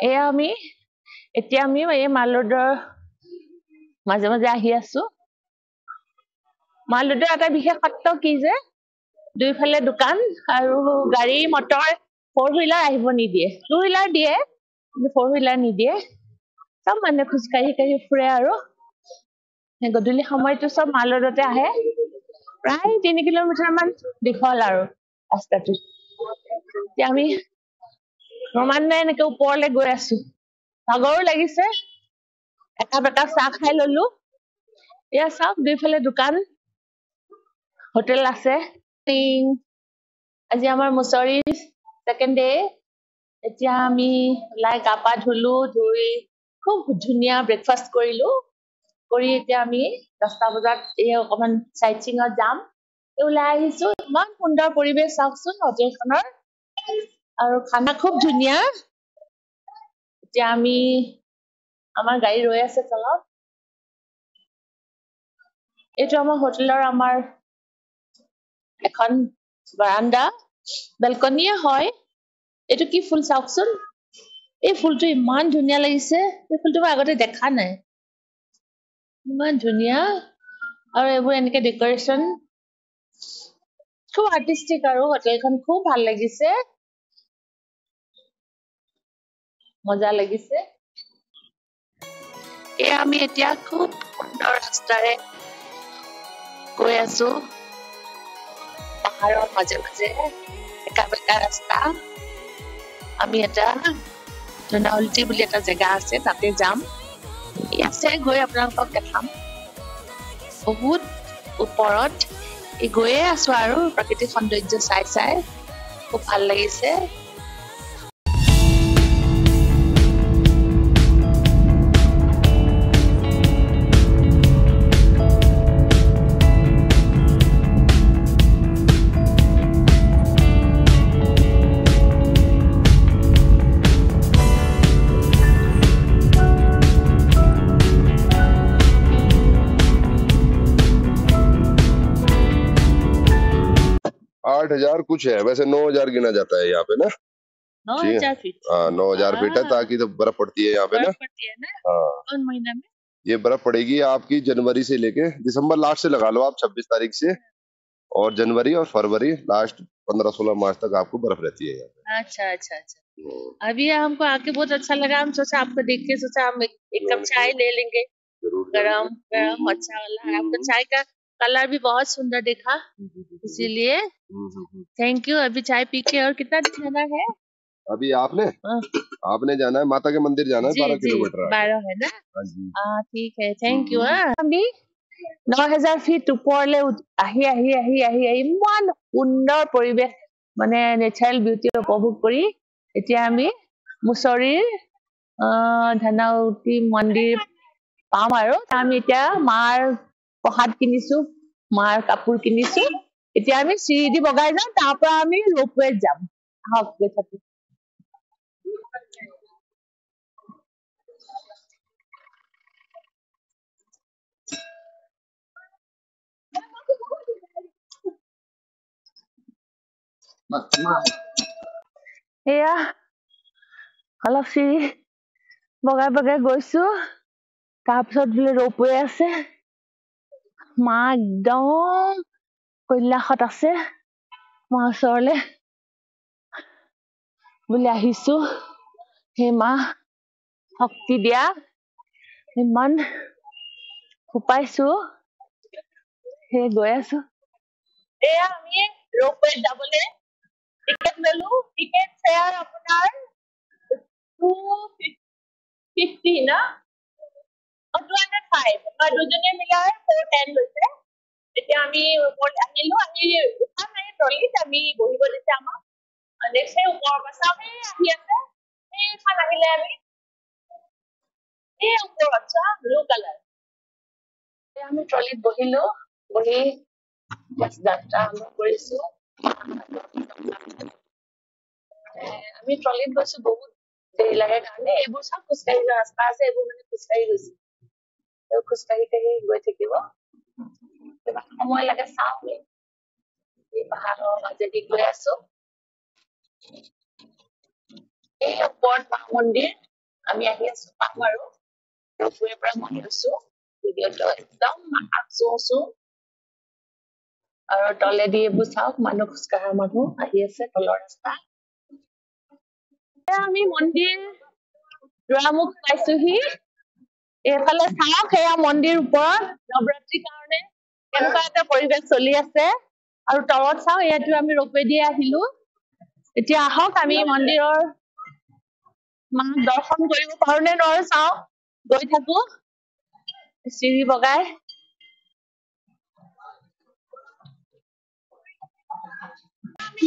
এয়া আমি এতিয়া আমি এই মালৰোডৰ মাজে মাজে আহি আছো। মালৰোডৰ এটা বিশেষত্ব কি যে দুইফালে দোকান আৰু গাড়ী মটৰ ফ'ৰ হুইলাৰ আহিব নিদিয়ে। টু হুইলাৰ দিয়ে কিন্তু ফ'ৰ হুইলাৰ নিদিয়ে। চব মানুহে খোজকাঢ়ি কাঢ়ি ফুৰে আৰু। গধূলি সময়তো চব মালৰোডতে আহে। প্ৰায় তিনি কিলোমিটাৰ মান দীঘল আৰু ৰাস্তাটো। এতিয়া আমি ক্ৰমান্বয়ে এনেকে ওপৰলে গৈ আছো ভাগৰো লাগিছে একাপ একাপ চাহ খাই ললো এয়া চাওক দুইফালে দোকান হোটেল আছে টিং। আজি আমাৰ মুছৰি ছেকেণ্ড ডে এতিয়া আমি ওলাই গা পা ধুলো ধুই খুব ধুনীয়া ব্ৰেকফাষ্ট কৰিলো কৰি এতিয়া আমি দহটা বজাত এই অকমান চাইট চিঙত যাম ওলাই আহিছো ইমান সুন্দৰ পৰিৱেশ চাওকচোন হোটেলখনৰ আৰু খানা খুব ধুনীয়া। এতিয়া আমি আমাৰ গাড়ী ৰৈ আছে তলত। এইটো আমাৰ হোটেলৰ আমাৰ এখন বাৰাণ্ডা বেলকনিয়ে হয়। এইটো কি ফুল চাওকচোন? এই ফুলটো ইমান ধুনীয়া লাগিছে। এই ফুলটো মই আগতে দেখা নাই। ইমান ধুনীয়া। আৰু এইবোৰ এনেকে ডেকৰেশ্যন। খুব আৰ্টিষ্টিক আৰু হোটেলখন। খুব ভাল লাগিছে। মজা লাগিছে। এয়া আমি এতিয়া খুব সুন্দৰ ৰাস্তাৰে গৈ আছো। পাহাৰৰ মাজে মাজে একা বেকা ৰাস্তা। আমি এটা ধনাউলটি বুলি এটা জেগা আছে তাতে যাম। ইয়াতে গৈ আপোনালোকক দেখাম। বহুত ওপৰত এই গৈয়ে আছো আৰু প্ৰাকৃতিক সৌন্দৰ্য চাই চাই। খুব ভাল লাগিছে। आठ हज़ार कुछ है वैसे नौ हज़ार गिना जाता है यहाँ पे ना? नौ हज़ार फीट। हाँ नौ हज़ार फीट है हाँ। ताकि तो बर्फ़ पड़ती है यहाँ पे ना? है महीना में? ये बर्फ़ पड़ेगी आपकी जनवरी से लेके दिसंबर लास्ट से लगा लो आप छब्बीस तारीख से। और जनवरी और फरवरी लास्ट पंद्रह सोलह मार्च तक आपको बर्फ़ रहती है यहाँ अच्छा अच्छा अच्छा। अभी हमको आके बहुत अच्छा लगा हम सोचा आपको देख के सोचा हम एक, एक कप चाय ले लेंगे। गरम गरम अच्छा वाला। आपको चाय का कलर भी बहुत सुंदर दिखा इसीलिए हम्म, हम्म, हम्म। थैंक यू अभी चाय पी के और कितना जाना है अभी आपने हाँ। आपने जाना है माता के मंदिर जाना है जी बारह जी किलोमीटर आगे। बारह है ना हाँ जी हाँ ठीक है थैंक यू हम्म। আমি ন হেজাৰ ফিট ওপৰলে উঠ- আহি আহি আহি আহি আহি ইমান সুন্দৰ পৰিৱেশ মানে নেচাৰেল বিউটি উপভোগ কৰি এতিয়া আমি মুছৰিৰ আহ ধনাউতি মন্দিৰ পাম আৰু আমি এতিয়া মাৰ প্ৰসাদ কিনিছো মাৰ কাপোৰ কিনিছো এতিয়া আমি চিৰি দি বগাই যাম তাৰ পৰা আমি ৰোপৱেত যাম। আহক গৈ থাকো। এয়া অলপ চিৰি বগাই বগাই গৈছো তাৰপিছত বোলে ৰোপৱে আছে। মা একদম কৈলাশত আছে মাৰ ওচৰলে বুলি আহিছো হে মা শক্তি দিয়া ইমান ফুপাইছো সেই গৈ আছো এয়া আমি ৰোপৱেত যাবলে টিকেট ললো টিকেট ফেয়াৰ আপোনাৰ টু ফিফটি না টু হাণ্ড্ৰেড ফাইভ আমাৰ দুজনে মিলাই ফ'ৰ টেন লৈছে এতিয়া আমি ওপৰত আহিলো আহি উঠা নাই ট্ৰলিত আমি বহিব দিছে আমাক নেক্সট সেই ওপৰৰ পৰা চাওক এই আহি আছে সেইখন আহিলে আমি এই ওপৰত চোৱা ব্লু কালাৰ আমি ট্ৰলিত বহিলো বহি বাছ যাত্ৰা আৰম্ভ কৰিছো এ, আমি ট্ৰলিত গৈছো বহুত দেৰি লাগে কাৰণে এইবোৰ চব খোজকাঢ়ি যোৱা ৰাস্তা আছে এইবোৰ মানে খোজকাঢ়ি গৈছো তেওঁ খোজকাঢ়ি কাঢ়ি গৈ থাকিব কিমান সময় লাগে চাওঁ এই পাহাৰৰ মাজেদি গৈ আছো এই ওপৰত মা মন্দিৰ আমি আহি আছো পাম আৰু ৰঘুৱে পৰা মই লৈছো ভিডিঅ'টো একদম আছো আছো আৰু তলেদি এইবোৰ চাওক মানুহ খোজকাঢ়া মানুহ আহি আছে তলৰ ৰাস্তা আমি মন্দিৰ দুৱাৰমুখ পাইছোহি এইফালে চাওক সেয়া মন্দিৰ ওপৰত নৱৰাত্ৰিৰ কাৰণে কেনেকুৱা এটা পৰিৱেশ চলি আছে। আৰু তলত চাওঁ ইয়াতো আমি ৰোপৱেদিয়ে আহিলো। এতিয়া আহক আমি মন্দিৰৰ মাক দৰ্শন কৰিব পাৰো নে নোৱাৰো চাওঁ। গৈ থাকো। চিৰি বগাই। আমি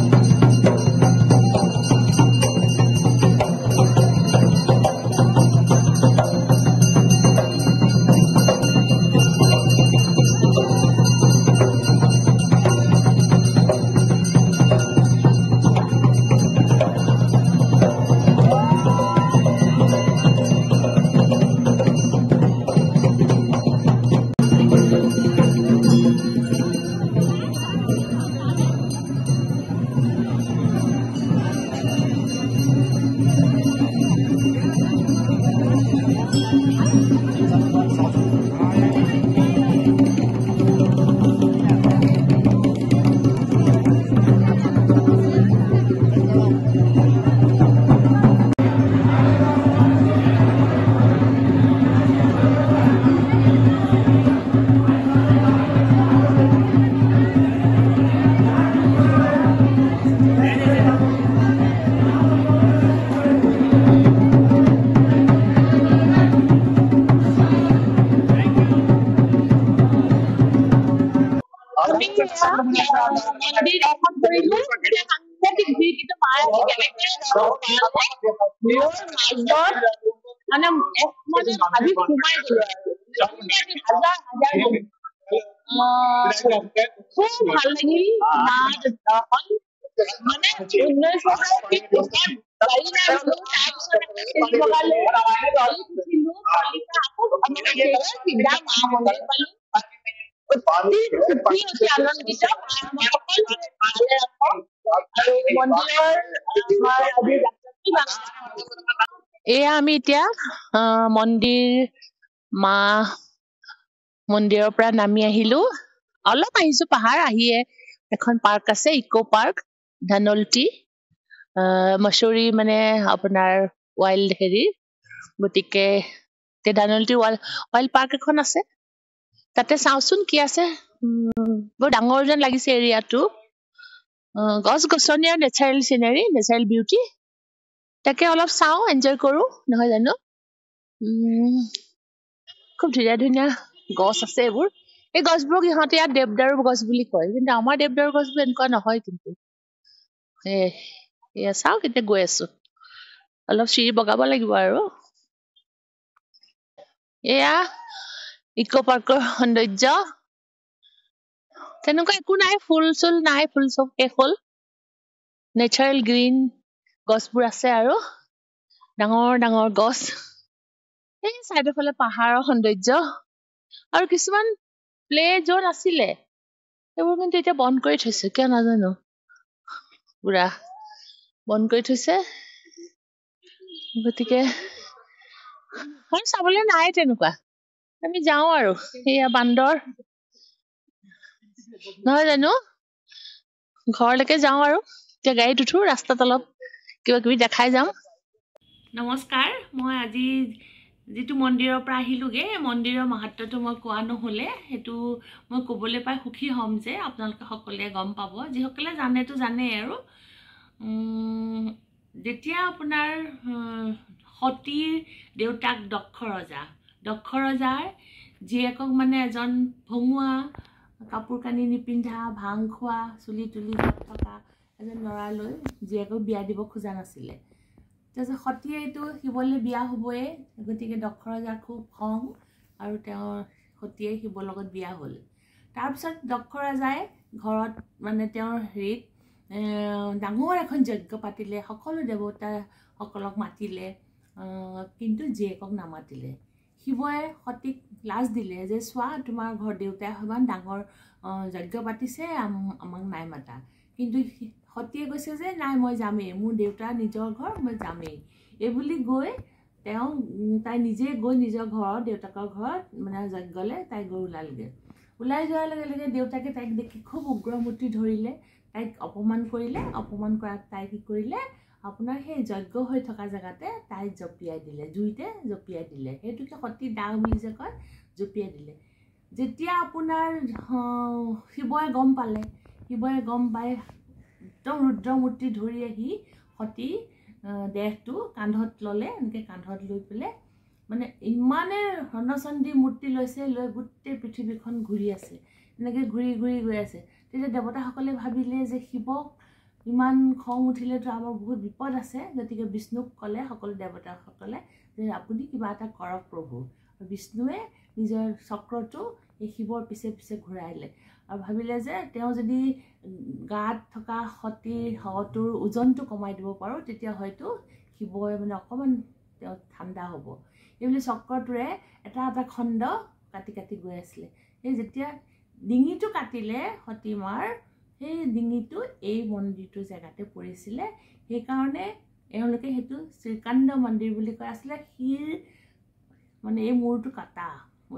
মানে এক মানে ভাবি সোমাই গলো আৰু সাংঘাতিক হাজাৰ হাজাৰ মানুহ। আহ, খুব ভাল লাগিল মাৰ দৰ্শন মানে ঊনৈশ গৰাকী পিছত গাড়ী নাই বোলো তাৰপিছত আমি চিৰি বগালো ট্ৰলীত উঠিলো ট্ৰলীৰ পৰা আকৌ আমি চিধা মা মন্দিৰ পালো এয়া আমি এতিয়া মন্দিৰ মা মন্দিৰৰ পৰা নামি আহিলো। অলপ আহিছো পাহাৰ আহিয়ে। এখন পাৰ্ক আছে ইক' পাৰ্ক ধানল্টি। মছৰি মানে আপোনাৰ ৱাইল্ড হেৰি। গতিকে ধানল্টি ৱাইল্ড পাৰ্ক এখন আছে। তাতে চাওচোন কি আছে। বৰ ডাঙৰ যেন লাগিছে এৰিয়াটো। গছ গছনি আৰু নেচাৰেল চিনেৰী নেচাৰেল বিউটি তাকে অলপ চাওঁ এনজয় কৰো নহয় জানো? খুব ধুনীয়া ধুনীয়া গছ আছে এইবোৰ। এই গছবোৰক ইহঁতে ইয়াত দেৱদাৰু গছ বুলি কয়। কিন্তু আমাৰ দেৱদাৰু গছবোৰ এনেকুৱা নহয় কিন্তু। এয়া চাওক এতিয়া গৈ আছো। অলপ চিৰি বগাব লাগিব আৰু। এয়া ইক' পাৰ্কৰ সৌন্দৰ্য তেনেকুৱা একো নাই ফুল চুল নাই ফুল চব শেষ হ'ল নেচাৰেল গ্ৰীণ গছবোৰ আছে আৰু ডাঙৰ ডাঙৰ গছ এই চাইডৰ ফালে পাহাৰৰ সৌন্দৰ্য আৰু কিছুমান প্লে জ'ন আছিলে সেইবোৰ কিন্তু এতিয়া বন্ধ কৰি থৈছে কিয় নাজানো পুৰা বন্ধ কৰি থৈছে গতিকে চাবলৈ নাই তেনেকুৱা আমি যাওঁ আৰু সেয়া বান্দৰ। নহয় জানো? ঘৰলৈকে যাওঁ আৰু এতিয়া গাড়ীত উঠো ৰাস্তাত অলপ কিবা কিবি দেখাই যাম। নমস্কাৰ মই আজি যিটো মন্দিৰৰ পৰা আহিলোঁগৈ মন্দিৰৰ মাহাত্ম্যটো মই কোৱা নহ'লে সেইটো মই ক'বলৈ পাই সুখী হ'ম যে আপোনালোকে সকলোৱে গম পাব। যিসকলে জানেতো জানেই আৰু। যেতিয়া আপোনাৰ সতীৰ দেউতাক দক্ষ ৰজা দক্ষ ৰজাৰ জীয়েকক মানে এজন ভঙুৱা কাপোৰ কানি নিপিন্ধা ভাং খোৱা চুলি তুলি থকা এজন ল'ৰা লৈ জীয়েকক বিয়া দিব খোজা নাছিলে। তাৰপিছত সতীয়েতো শিৱলৈ বিয়া হ'বই গতিকে দক্ষ ৰজাৰ খুব খং আৰু তেওঁৰ সতীয়ে শিৱৰ লগত বিয়া হ'ল। তাৰপিছত দক্ষ ৰজাই ঘৰত মানে তেওঁৰ হেৰিত ডাঙৰ এখন যজ্ঞ পাতিলে সকলো দেৱতাসকলক মাতিলে কিন্তু জীয়েকক নামাতিলে। শিৱই সতীক লাজ দিলে যে চোৱা তোমাৰ ঘৰ দেউতাই সমান ডাঙৰ যজ্ঞ পাতিছে আমাক নাই মাতা। কিন্তু সতীয়ে কৈছে যে নাই মই যামেই মোৰ দেউতাৰ নিজৰ ঘৰ মই যামেই। এইবুলি গৈ তেওঁ তাই নিজে গৈ নিজৰ ঘৰৰ দেউতাকৰ ঘৰত মানে যজ্ঞলৈ তাই গৈ ওলালগৈ। ওলাই যোৱাৰ লগে লগে দেউতাকে তাইক দেখি খুব উগ্ৰমূৰ্তি ধৰিলে। তাইক অপমান কৰিলে। অপমান কৰাত তাই কি কৰিলে? আপোনাৰ সেই যজ্ঞ হৈ থকা জেগাতে তাই জঁপিয়াই দিলে জুইতে জঁপিয়াই দিলে। সেইটোকে সতী দাগ বুলি যে কয় জঁপিয়াই দিলে। যেতিয়া আপোনাৰ শিৱই গম পালে শিৱই গম পাই একদম ৰুদ্ৰমূৰ্তি ধৰি আহি সতী দেহটো কান্ধত ল'লে এনেকৈ কান্ধত লৈ পেলাই মানে ইমানে ৰণচন্দী মূৰ্তি লৈছে লৈ গোটেই পৃথিৱীখন ঘূৰি আছে। এনেকৈ ঘূৰি ঘূৰি গৈ আছে। তেতিয়া দেৱতাসকলে ভাবিলে যে শিৱক ইমান খং উঠিলেতো আমাৰ বহুত বিপদ আছে। গতিকে বিষ্ণুক ক'লে সকলো দেৱতাসকলে যে আপুনি কিবা এটা কৰক প্ৰভু। বিষ্ণুৱে নিজৰ চক্ৰটো এই শিৱৰ পিছে পিছে ঘূৰাইলে। আৰু ভাবিলে যে তেওঁ যদি গাত থকা সতীৰ শটোৰ ওজনটো কমাই দিব পাৰোঁ তেতিয়া হয়তো শিৱই মানে অকণমান তেওঁ ঠাণ্ডা হ'ব। এইবুলি চক্ৰটোৰে এটা এটা খণ্ড কাটি কাটি গৈ আছিলে। সেই যেতিয়া ডিঙিটো কাটিলে সতীমাৰ সেই ডিঙিটো এই মন্দিৰটোৰ জেগাতে পৰিছিলে। সেইকাৰণে এওঁলোকে সেইটো শ্ৰীকান্ত মন্দিৰ বুলি কয়। আছিলে শিৰ মানে এই মূৰটো কাটা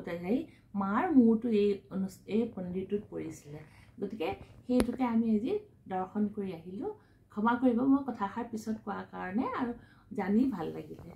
সেই মাৰ মূৰটো এই অনু এই মন্দিৰটোত পৰিছিলে। গতিকে সেইটোকে আমি আজি দৰ্শন কৰি আহিলোঁ। ক্ষমা কৰিব মই কথাষাৰ পিছত কোৱাৰ কাৰণে আৰু জানি ভাল লাগিলে।